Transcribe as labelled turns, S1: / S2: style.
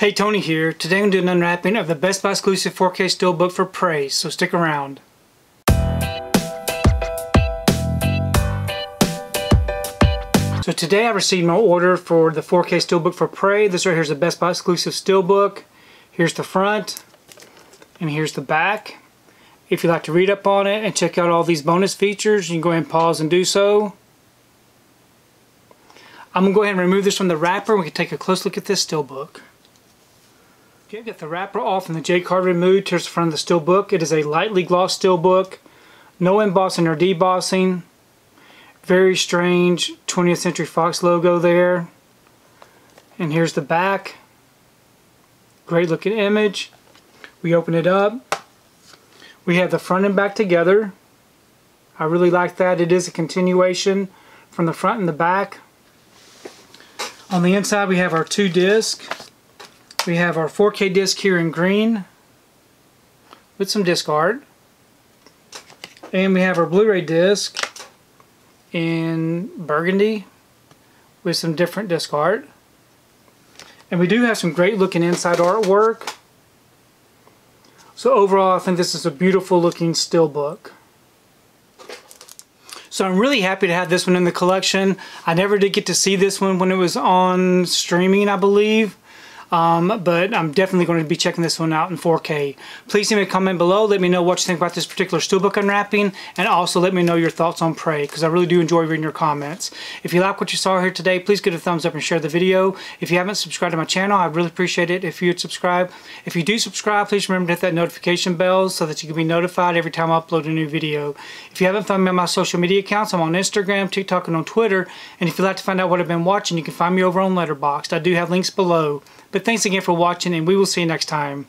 S1: Hey Tony here. Today I'm doing an unwrapping of the Best Buy exclusive 4K Steelbook for Prey, so stick around. So today I received my order for the 4K Steelbook for Prey. This right here is the Best Buy exclusive Steelbook. Here's the front, and here's the back. If you'd like to read up on it and check out all these bonus features, you can go ahead and pause and do so. I'm going to go ahead and remove this from the wrapper. We can take a close look at this Steelbook. Okay, get the wrapper off and the J-card removed. Here's the front of the steelbook. It is a lightly glossed steelbook. No embossing or debossing. Very strange 20th Century Fox logo there. And here's the back. Great looking image. We open it up. We have the front and back together. I really like that. It is a continuation from the front and the back. On the inside we have our two discs. We have our 4K disc here in green with some disc art. And we have our Blu-ray disc in burgundy with some different disc art. And we do have some great looking inside artwork. So overall I think this is a beautiful looking steelbook. So I'm really happy to have this one in the collection. I never did get to see this one when it was on streaming I believe. Um, but I'm definitely going to be checking this one out in 4K. Please leave me a comment below. Let me know what you think about this particular steelbook unwrapping and also let me know your thoughts on Prey because I really do enjoy reading your comments. If you like what you saw here today, please give it a thumbs up and share the video. If you haven't subscribed to my channel, I'd really appreciate it if you would subscribe. If you do subscribe, please remember to hit that notification bell so that you can be notified every time I upload a new video. If you haven't found me on my social media accounts, I'm on Instagram, TikTok, and on Twitter. And if you'd like to find out what I've been watching, you can find me over on Letterboxd. I do have links below. But thanks again for watching and we will see you next time.